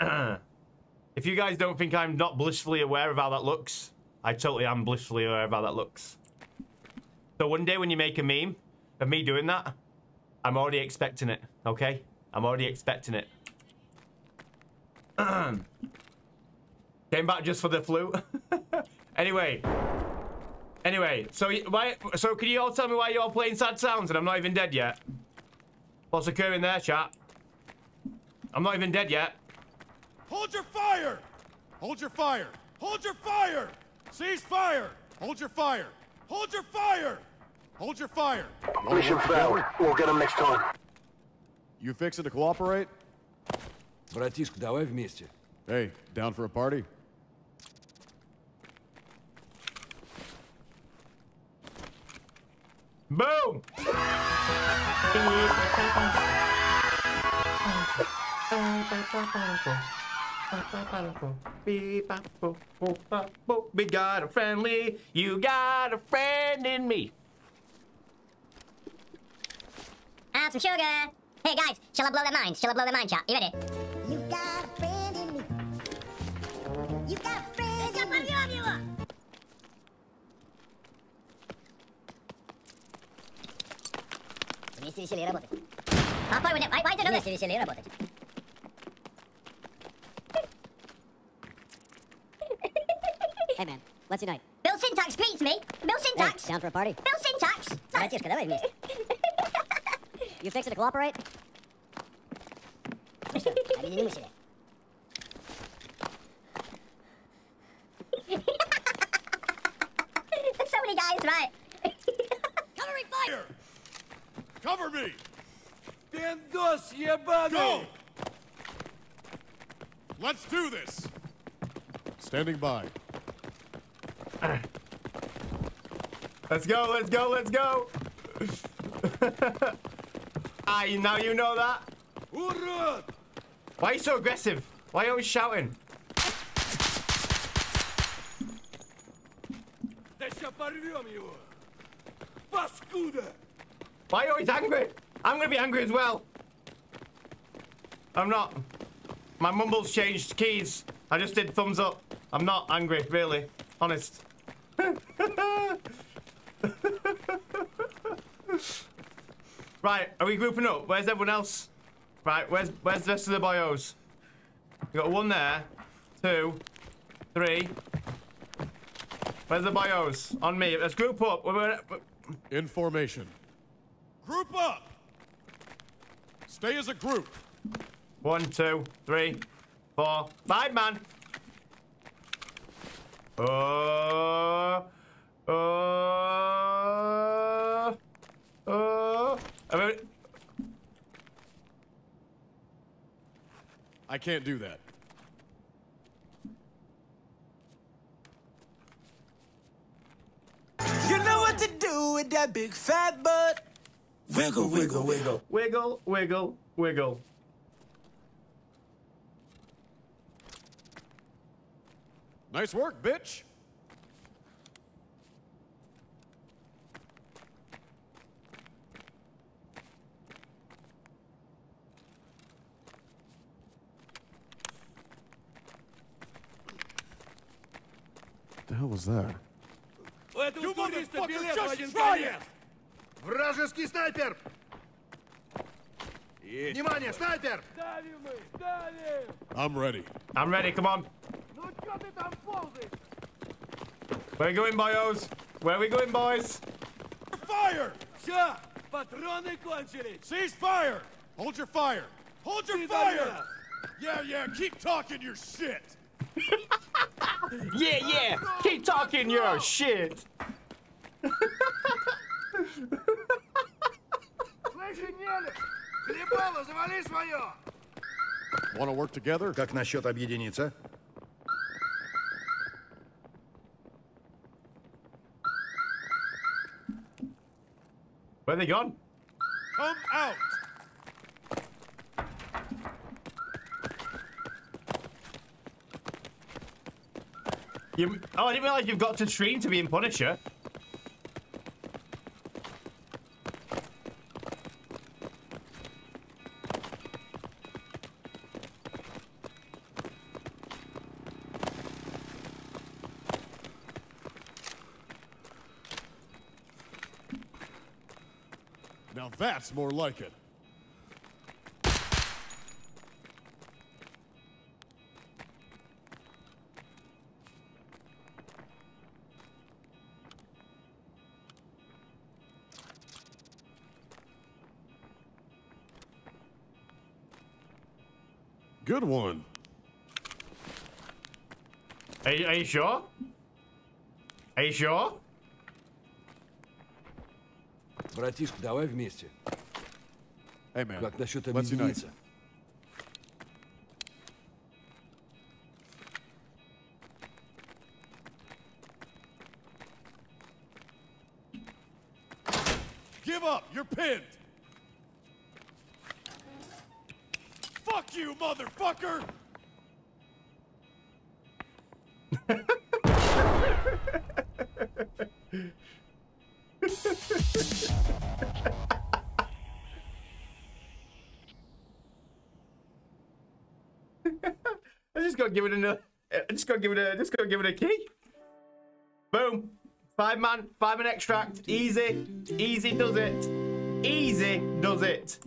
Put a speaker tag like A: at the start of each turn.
A: if you guys don't think I'm not blissfully aware of how that looks, I totally am blissfully aware of how that looks. So one day when you make a meme of me doing that, I'm already expecting it, okay? I'm already expecting it. Came back just for the flu. anyway. Anyway, so why? So can you all tell me why you're all playing sad sounds and I'm not even dead yet? What's occurring there, chat? I'm not even dead yet.
B: Hold your fire! Hold your fire! Hold your fire! Cease fire! Hold your fire! Hold your fire! Hold your fire!
C: Mission failed. We'll get them next time.
B: You fixing to cooperate?
D: Братишка, давай вместе.
B: Hey, down for a party?
A: Boom! We got a friendly, you got a friend in me.
E: Add some sugar. Hey guys, shall I blow their minds? Shall I blow their mind, chat? You ready?
F: You got a friend in me. You got a friend in me.
E: Вместе веселее работать. А, why, why, why don't Вместе веселее работать.
G: Hey man, let's unite.
E: Bill Syntax greets me. Bill Syntax.
G: Hey, down for a party?
E: Bill Syntax.
G: Братишка, давай вместе. You fixing to cooperate?
E: Ну что, объединим усилия. There's so many guys, right?
G: Covering fire!
B: Cover me!
D: Пиндос ебаный!
B: Go! Let's do this! Standing by.
A: Let's go, let's go, let's go. ah, now you know that. Why are you so aggressive? Why are you always shouting? Why are you always angry? I'm gonna be angry as well. I'm not. My mumbles changed keys. I just did thumbs up. I'm not angry, really. Honest. right, are we grouping up? Where's everyone else? Right, where's where's the rest of the boyos? We got one there, two, three. Where's the bios? On me. Let's group up.
B: In formation. Group up! Stay as a group.
A: One, two, three, four, five, man. Uh, I
B: can't do that.
D: You know what to do with that big fat butt? Wiggle, wiggle, wiggle.
A: wiggle, wiggle, wiggle.
B: Nice work, bitch! hell was that?
D: У этого
B: You
D: туриста
B: motherfucker
D: билет в
B: just
D: один
B: try
D: конец!
H: Вражеский снайпер!
D: Есть.
H: Внимание, снайпер!
D: Давим мы, давим!
B: I'm ready.
A: I'm ready. Come on.
D: Ну чё ты там ползаешь?
A: Where we going, boyos? Where we going, boys?
B: Fire!
D: Всё, патроны кончились!
B: Cease fire! Hold your fire! Hold your
D: Ты
B: fire!
D: даёшь.
B: Yeah, yeah, keep talking your shit!
A: Yeah, yeah. Keep talking your shit.
H: Слышь, Нелли! Хлебало, завали свое!
B: Want to work together?
H: Как насчет объединиться?
A: Where they gone?
B: Come out!
A: You, oh, I didn't realize you've got to stream to be in Punisher.
B: Now that's more like it. Good one.
A: Are you, are you sure? Are you sure?
I: Братишка, давай вместе.
B: Hey man,
I: Как насчет
B: let's unite.
I: объединиться?
B: Give up! You're pinned! Fuck you, motherfucker!
A: I just gotta give it a. I just gotta give it a. Just gotta give it a key. Boom. Five man, five man extract. Easy, easy does it. Easy does it.